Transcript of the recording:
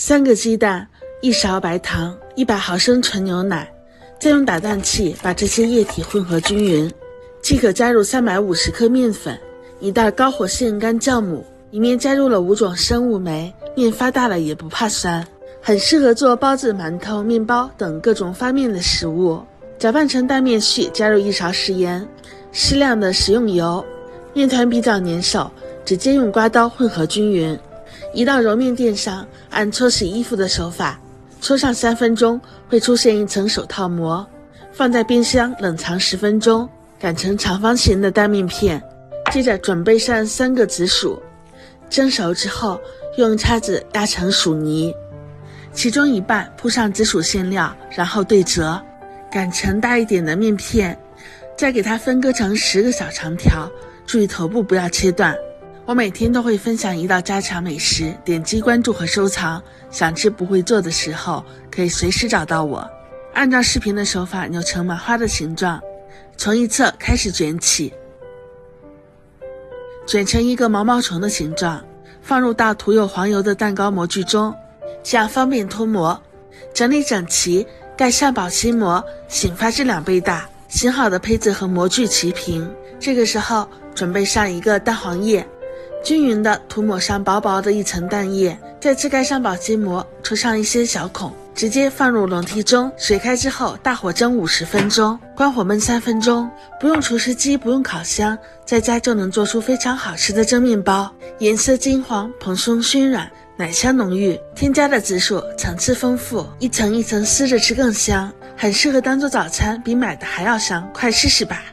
三个鸡蛋，一勺白糖，一百毫升纯牛奶，再用打蛋器把这些液体混合均匀，即可加入三百五十克面粉，一袋高火现干酵母。里面加入了五种生物酶，面发大了也不怕酸，很适合做包子、馒头、面包等各种发面的食物。搅拌成蛋面絮，加入一勺食盐，适量的食用油。面团比较粘手，直接用刮刀混合均匀。移到揉面垫上，按搓洗衣服的手法搓上三分钟，会出现一层手套膜。放在冰箱冷藏十分钟，擀成长方形的单面片。接着准备上三个紫薯，蒸熟之后用叉子压成薯泥，其中一半铺上紫薯馅料，然后对折。擀成大一点的面片，再给它分割成十个小长条，注意头部不要切断。我每天都会分享一道家常美食，点击关注和收藏。想吃不会做的时候，可以随时找到我。按照视频的手法扭成麻花的形状，从一侧开始卷起，卷成一个毛毛虫的形状，放入到涂有黄油的蛋糕模具中，这样方便脱模。整理整齐。盖上保鲜膜，醒发至两倍大。醒好的胚子和模具齐平。这个时候，准备上一个蛋黄液，均匀的涂抹上薄薄的一层蛋液，再次盖上保鲜膜，戳上一些小孔，直接放入笼屉中。水开之后，大火蒸五十分钟，关火焖三分钟。不用厨师机，不用烤箱，在家就能做出非常好吃的蒸面包，颜色金黄，蓬松暄软。奶香浓郁，添加的紫薯层次丰富，一层一层撕着吃更香，很适合当做早餐，比买的还要香，快试试吧。